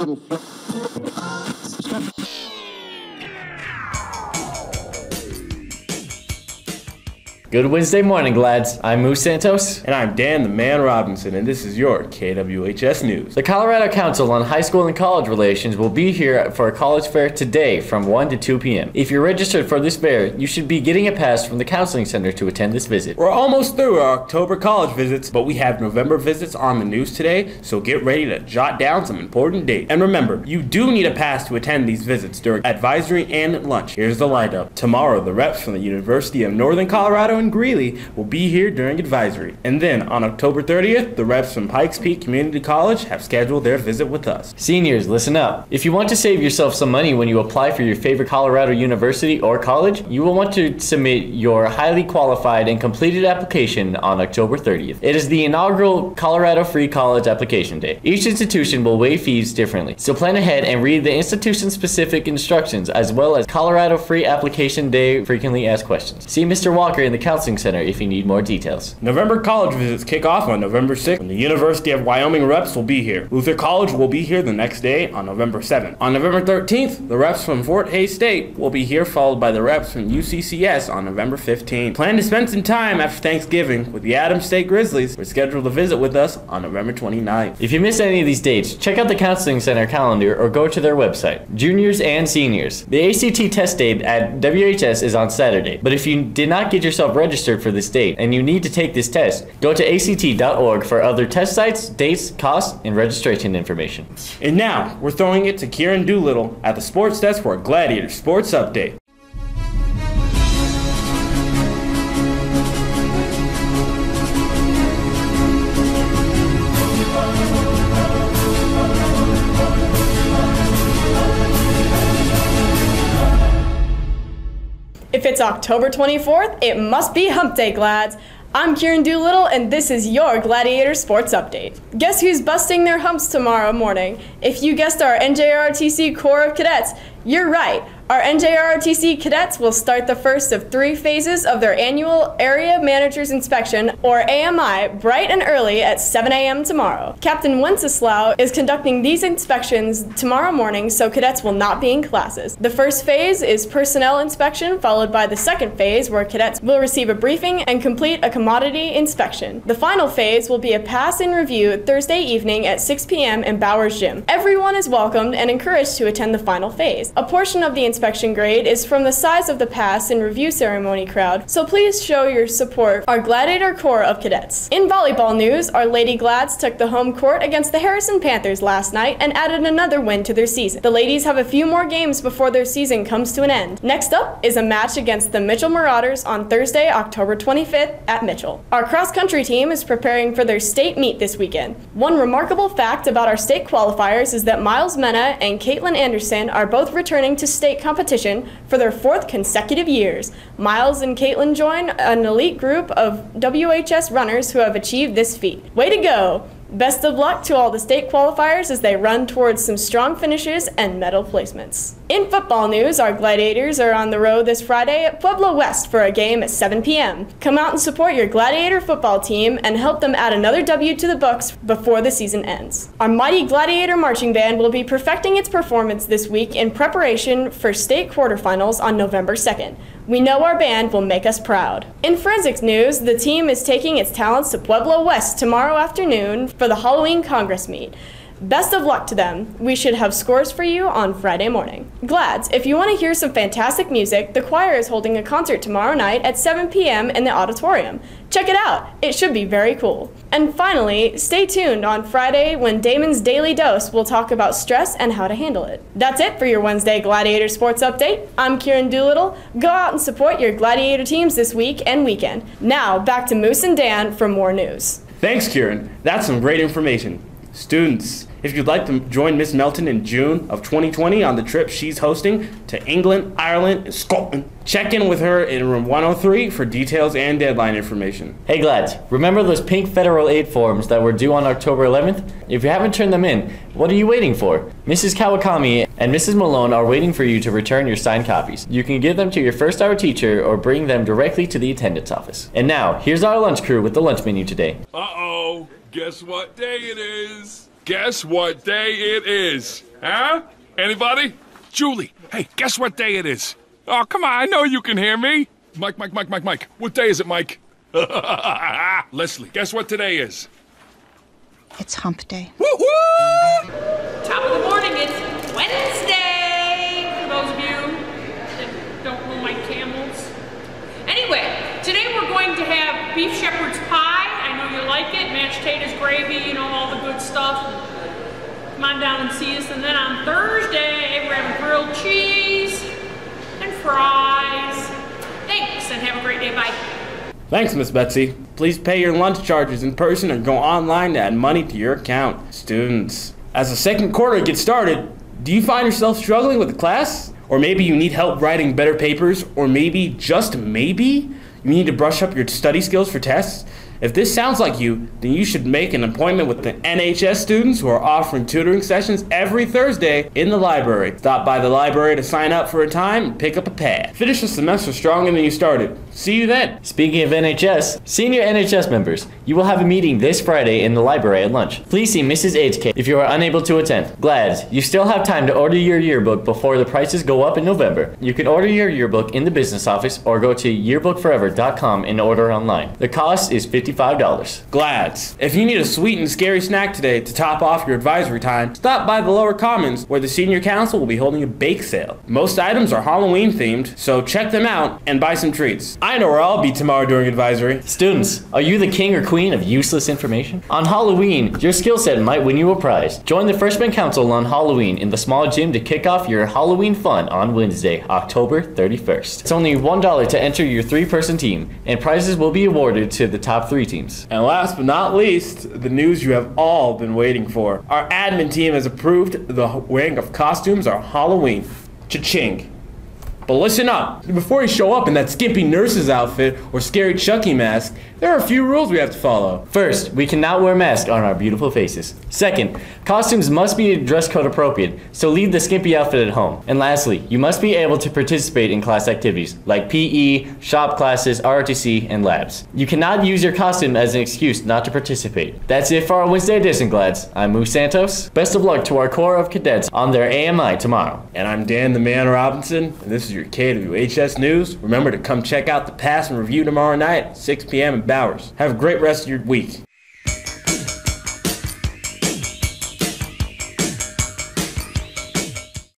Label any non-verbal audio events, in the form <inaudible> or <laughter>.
Thank you. Good Wednesday morning, lads. I'm Moose Santos. And I'm Dan the Man Robinson, and this is your KWHS News. The Colorado Council on High School and College Relations will be here for a college fair today from 1 to 2 p.m. If you're registered for this fair, you should be getting a pass from the Counseling Center to attend this visit. We're almost through our October college visits, but we have November visits on the news today, so get ready to jot down some important dates. And remember, you do need a pass to attend these visits during advisory and lunch. Here's the lineup. Tomorrow, the reps from the University of Northern Colorado and Greeley will be here during advisory. And then on October 30th, the reps from Pikes Peak Community College have scheduled their visit with us. Seniors, listen up. If you want to save yourself some money when you apply for your favorite Colorado university or college, you will want to submit your highly qualified and completed application on October 30th. It is the inaugural Colorado Free College Application Day. Each institution will waive fees differently, so plan ahead and read the institution specific instructions as well as Colorado Free Application Day frequently asked questions. See Mr. Walker in the Counseling Center if you need more details. November college visits kick off on November 6th when the University of Wyoming reps will be here. Luther College will be here the next day on November 7th. On November 13th, the reps from Fort Hays State will be here, followed by the reps from UCCS on November 15th. Plan to spend some time after Thanksgiving with the Adams State Grizzlies. We're scheduled to visit with us on November 29th. If you miss any of these dates, check out the Counseling Center calendar or go to their website. Juniors and seniors. The ACT test date at WHS is on Saturday, but if you did not get yourself registered for this date and you need to take this test, go to act.org for other test sites, dates, costs, and registration information. And now, we're throwing it to Kieran Doolittle at the sports desk for a Gladiator Sports Update. If it's October 24th, it must be Hump Day, Glads. I'm Kieran Doolittle, and this is your Gladiator Sports Update. Guess who's busting their humps tomorrow morning? If you guessed our NJROTC Corps of Cadets, you're right. Our NJROTC cadets will start the first of three phases of their annual Area Managers Inspection, or AMI, bright and early at 7 a.m. tomorrow. Captain Wenceslaw is conducting these inspections tomorrow morning, so cadets will not be in classes. The first phase is personnel inspection, followed by the second phase, where cadets will receive a briefing and complete a commodity inspection. The final phase will be a pass and review Thursday evening at 6 p.m. in Bowers Gym. Everyone is welcomed and encouraged to attend the final phase. A portion of the inspection grade is from the size of the pass and review ceremony crowd, so please show your support our Gladiator Corps of Cadets. In volleyball news, our Lady Glads took the home court against the Harrison Panthers last night and added another win to their season. The ladies have a few more games before their season comes to an end. Next up is a match against the Mitchell Marauders on Thursday, October 25th at Mitchell. Our cross country team is preparing for their state meet this weekend. One remarkable fact about our state qualifiers is that Miles Mena and Caitlin Anderson are both returning to state for their fourth consecutive years. Miles and Caitlin join an elite group of WHS runners who have achieved this feat. Way to go! Best of luck to all the state qualifiers as they run towards some strong finishes and medal placements. In football news, our Gladiators are on the road this Friday at Pueblo West for a game at 7 p.m. Come out and support your Gladiator football team and help them add another W to the books before the season ends. Our mighty Gladiator marching band will be perfecting its performance this week in preparation for state quarterfinals on November 2nd. We know our band will make us proud. In forensics news, the team is taking its talents to Pueblo West tomorrow afternoon for the Halloween Congress meet. Best of luck to them. We should have scores for you on Friday morning. Glads, if you want to hear some fantastic music, the choir is holding a concert tomorrow night at 7 p.m. in the auditorium. Check it out. It should be very cool. And finally, stay tuned on Friday when Damon's Daily Dose will talk about stress and how to handle it. That's it for your Wednesday Gladiator Sports Update. I'm Kieran Doolittle. Go out and support your Gladiator teams this week and weekend. Now, back to Moose and Dan for more news. Thanks, Kieran. That's some great information. Students, if you'd like to join Miss Melton in June of 2020 on the trip she's hosting to England, Ireland, and Scotland, check in with her in room 103 for details and deadline information. Hey Glads, remember those pink federal aid forms that were due on October 11th? If you haven't turned them in, what are you waiting for? Mrs. Kawakami and Mrs. Malone are waiting for you to return your signed copies. You can give them to your first hour teacher or bring them directly to the attendance office. And now, here's our lunch crew with the lunch menu today. Uh oh, guess what day it is? Guess what day it is? Huh? Anybody? Julie, hey, guess what day it is? Oh, come on, I know you can hear me. Mike, Mike, Mike, Mike, Mike. What day is it, Mike? <laughs> Leslie, guess what today is? It's hump day. Woo-hoo! Top of the morning, it's Wednesday! For those of you that don't know my camels. Anyway, today we're going to have beef shepherd's pie. I know you like it. Mashed potatoes, gravy, you know, all the good stuff. Come on down and see us. And then on Thursday, we're having grilled cheese and fries. Thanks, and have a great day. Bye. Thanks, Miss Betsy. Please pay your lunch charges in person or go online to add money to your account. Students, as the second quarter gets started, do you find yourself struggling with the class? Or maybe you need help writing better papers, or maybe, just maybe, you need to brush up your study skills for tests? If this sounds like you, then you should make an appointment with the NHS students who are offering tutoring sessions every Thursday in the library. Stop by the library to sign up for a time and pick up a pad. Finish the semester stronger than you started. See you then. Speaking of NHS, senior NHS members, you will have a meeting this Friday in the library at lunch. Please see Mrs. HK if you are unable to attend. Glad, you still have time to order your yearbook before the prices go up in November. You can order your yearbook in the business office or go to yearbookforever.com and order online. The cost is $55. Glads. If you need a sweet and scary snack today to top off your advisory time, stop by the lower commons where the senior council will be holding a bake sale. Most items are Halloween themed, so check them out and buy some treats. I know where I'll be tomorrow during advisory. Students, are you the king or queen of useless information? On Halloween, your skill set might win you a prize. Join the Freshman Council on Halloween in the small gym to kick off your Halloween fun on Wednesday, October 31st. It's only $1 to enter your three person team, and prizes will be awarded to the top three teams. And last but not least, the news you have all been waiting for. Our admin team has approved the wearing of costumes on Halloween. Cha-ching. But listen up. Before you show up in that skimpy nurse's outfit or scary Chucky mask, there are a few rules we have to follow. First, we cannot wear masks on our beautiful faces. Second, costumes must be dress code appropriate, so leave the skimpy outfit at home. And lastly, you must be able to participate in class activities like PE, shop classes, ROTC, and labs. You cannot use your costume as an excuse not to participate. That's it for our Wednesday edition, Glads. I'm Moose Santos. Best of luck to our Corps of Cadets on their AMI tomorrow. And I'm Dan the Man Robinson, and this is your KWHS News. Remember to come check out the pass and review tomorrow night at 6 p.m. in Bowers. Have a great rest of your week.